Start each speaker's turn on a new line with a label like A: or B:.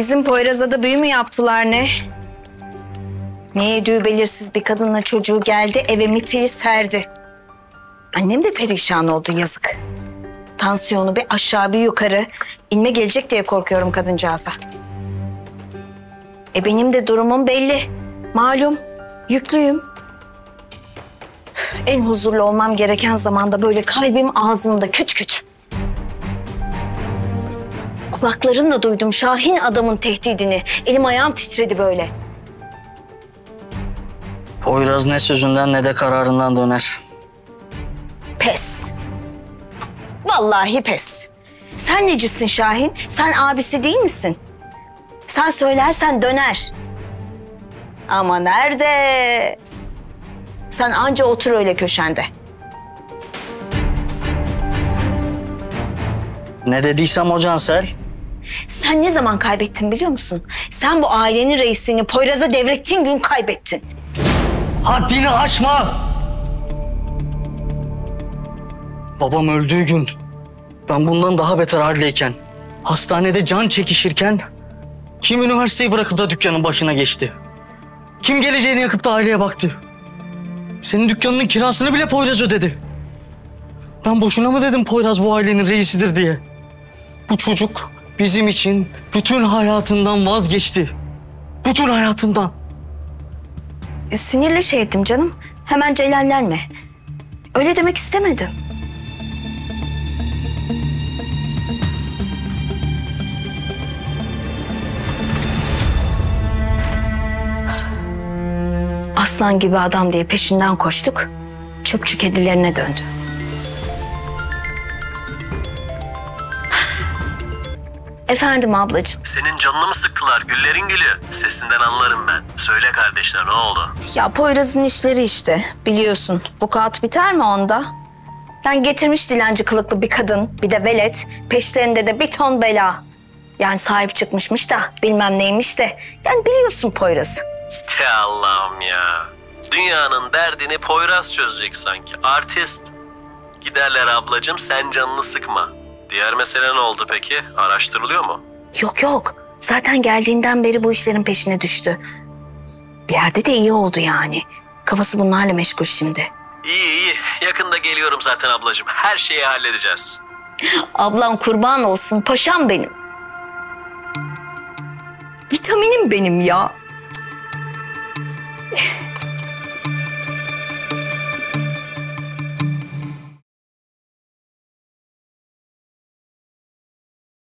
A: Bizim Poyraz'a büyü mü yaptılar ne? Ne yediği belirsiz bir kadınla çocuğu geldi eve mitili serdi. Annem de perişan oldu yazık. Tansiyonu bir aşağı bir yukarı inme gelecek diye korkuyorum kadıncağıza. E benim de durumum belli. Malum yüklüyüm. En huzurlu olmam gereken zamanda böyle kalbim ağzımda küt küt. Kulaklarımla duydum Şahin adamın tehdidini. Elim ayağım titredi böyle.
B: Poyraz ne sözünden ne de kararından döner.
A: Pes. Vallahi pes. Sen necisin Şahin? Sen abisi değil misin? Sen söylersen döner. Ama nerede? Sen anca otur öyle köşende.
B: Ne dediysem o Cansel.
A: Sen ne zaman kaybettin biliyor musun? Sen bu ailenin reisini Poyraz'a devrettiğin gün kaybettin.
B: Haddini aşma! Babam öldüğü gün ben bundan daha beter haldeyken hastanede can çekişirken kim üniversiteyi bırakıp da dükkanın başına geçti? Kim geleceğini yakıp da aileye baktı? Senin dükkanının kirasını bile Poyraz ödedi. Ben boşuna mı dedim Poyraz bu ailenin reisidir diye? Bu çocuk bizim için bütün hayatından vazgeçti. Bütün hayatından.
A: E, Sinirle şey ettim canım. Hemen celallenme. Öyle demek istemedim. Aslan gibi adam diye peşinden koştuk. Çöpçü kedilerine döndü. Efendim ablacığım.
C: Senin canını mı sıktılar güllerin gülü? Sesinden anlarım ben. Söyle kardeşler ne oldu?
A: Ya Poyraz'ın işleri işte biliyorsun. Vukuat biter mi onda? Yani getirmiş dilenci kılıklı bir kadın, bir de velet. Peşlerinde de bir ton bela. Yani sahip çıkmışmış da bilmem neymiş de. Yani biliyorsun Poyraz'ı.
C: Te Allah'ım ya. Dünyanın derdini Poyraz çözecek sanki. Artist. Giderler ablacığım sen canını sıkma. Diğer mesele ne oldu peki? Araştırılıyor mu?
A: Yok yok. Zaten geldiğinden beri bu işlerin peşine düştü. Bir yerde de iyi oldu yani. Kafası bunlarla meşgul şimdi.
C: İyi iyi. Yakında geliyorum zaten ablacığım. Her şeyi halledeceğiz.
A: Ablam kurban olsun paşam benim. Vitaminim benim ya.